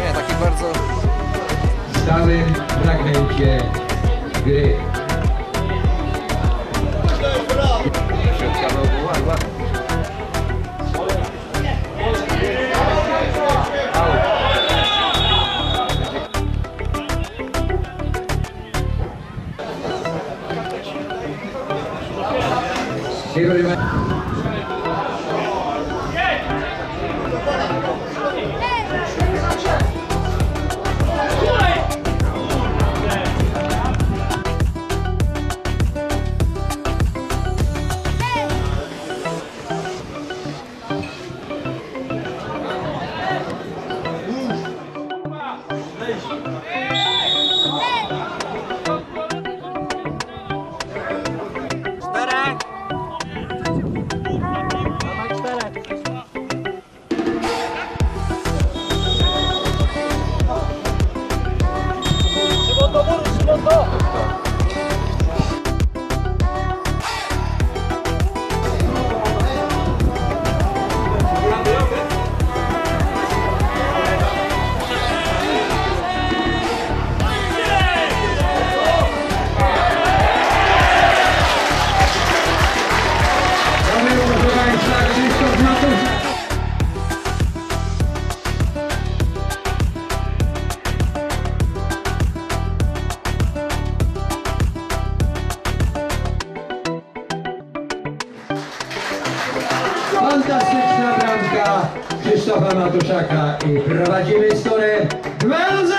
Nie taki bardzo... stałym fragmencie gry. Nie Fantastyczna bramka Krzysztofa Matuszaka i prowadzimy torem 2 do 0!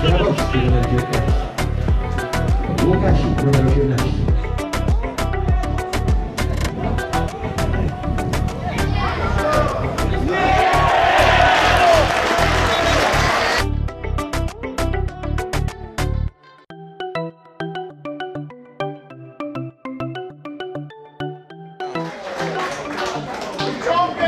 Grabowski, numer 19. Łukasik, numer 18.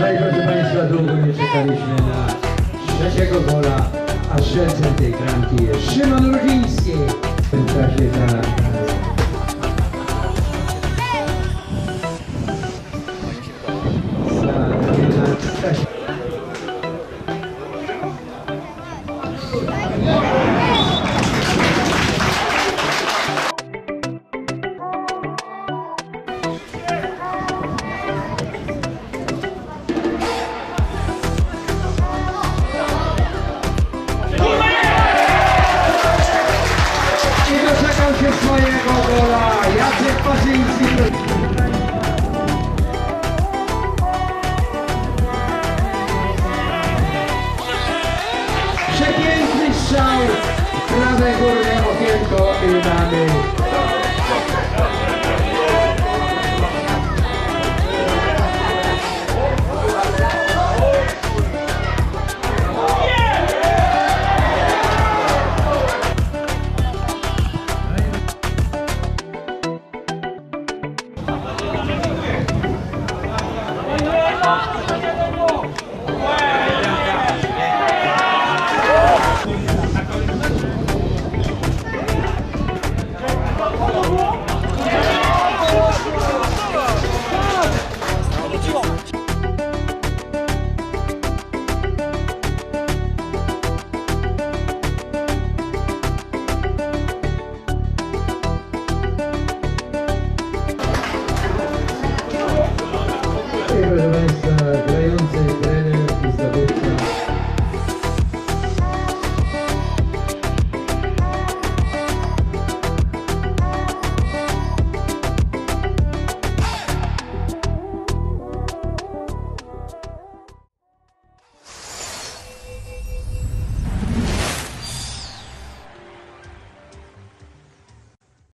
No i proszę Państwa, długo nie czekaliśmy na trzeciego gola, agentem dei granchi e scenano okamžik svojego gola. Jacek Pařížský.